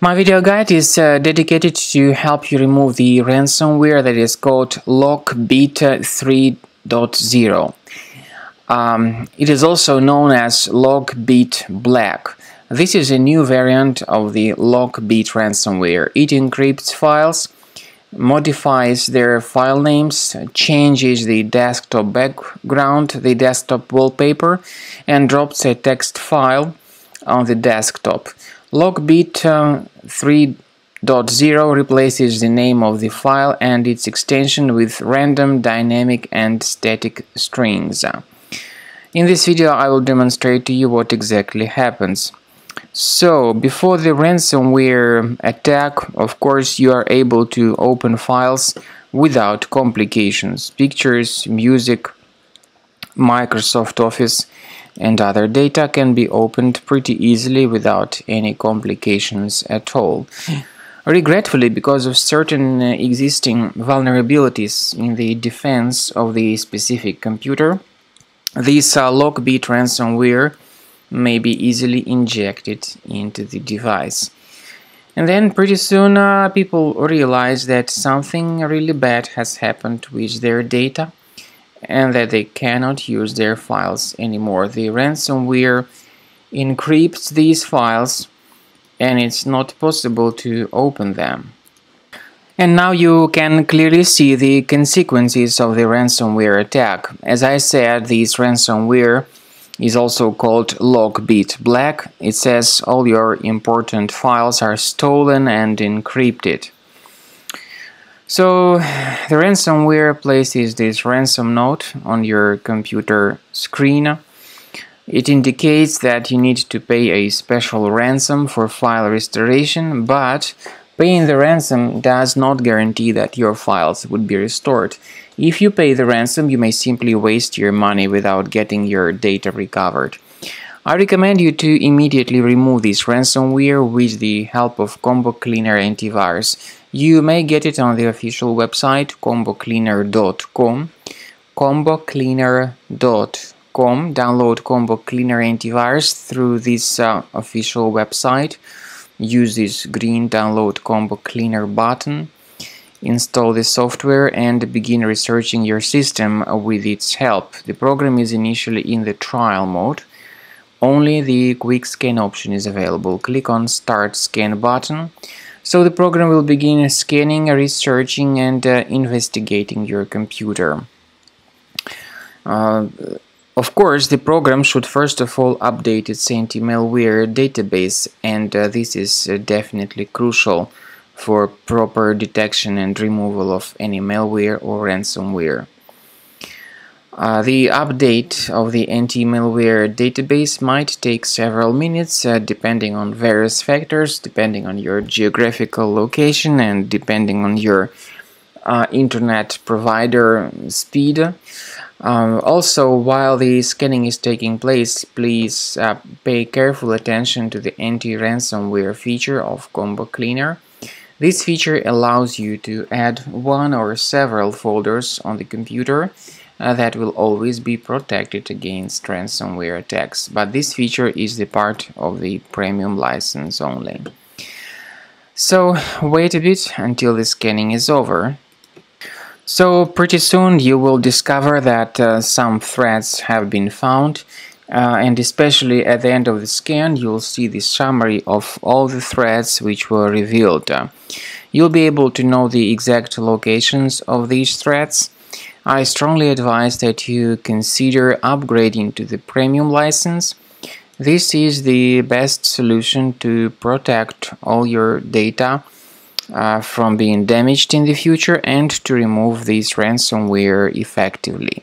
My video guide is uh, dedicated to help you remove the ransomware that is called Lockbit 3.0. Um, it is also known as Lockbit Black. This is a new variant of the Lockbit ransomware. It encrypts files, modifies their file names, changes the desktop background, the desktop wallpaper, and drops a text file on the desktop. Lockbit uh, 3.0 replaces the name of the file and its extension with random, dynamic and static strings. In this video I will demonstrate to you what exactly happens. So, before the ransomware attack, of course, you are able to open files without complications. Pictures, music, Microsoft Office, and other data can be opened pretty easily without any complications at all. Regretfully, because of certain uh, existing vulnerabilities in the defense of the specific computer, this uh, Lockbit ransomware may be easily injected into the device. And then pretty soon uh, people realize that something really bad has happened with their data and that they cannot use their files anymore. The ransomware encrypts these files and it's not possible to open them. And now you can clearly see the consequences of the ransomware attack. As I said, this ransomware is also called Lockbit Black. It says all your important files are stolen and encrypted. So the ransomware places this ransom note on your computer screen. It indicates that you need to pay a special ransom for file restoration, but paying the ransom does not guarantee that your files would be restored. If you pay the ransom, you may simply waste your money without getting your data recovered. I recommend you to immediately remove this ransomware with the help of Combo Cleaner Antivirus. You may get it on the official website combocleaner.com combocleaner.com Download Combo Cleaner Antivirus through this uh, official website. Use this green Download Combo Cleaner button. Install the software and begin researching your system with its help. The program is initially in the trial mode. Only the quick scan option is available. Click on Start Scan button. So the program will begin scanning, researching and uh, investigating your computer. Uh, of course, the program should first of all update its anti-malware database and uh, this is uh, definitely crucial for proper detection and removal of any malware or ransomware. Uh, the update of the anti-malware database might take several minutes uh, depending on various factors, depending on your geographical location and depending on your uh, internet provider speed. Um, also, while the scanning is taking place, please uh, pay careful attention to the anti-ransomware feature of Combo Cleaner. This feature allows you to add one or several folders on the computer uh, that will always be protected against ransomware attacks, but this feature is the part of the premium license only. So wait a bit until the scanning is over. So pretty soon you will discover that uh, some threads have been found uh, and especially at the end of the scan you'll see the summary of all the threads which were revealed. Uh, you'll be able to know the exact locations of these threads I strongly advise that you consider upgrading to the premium license. This is the best solution to protect all your data uh, from being damaged in the future and to remove this ransomware effectively.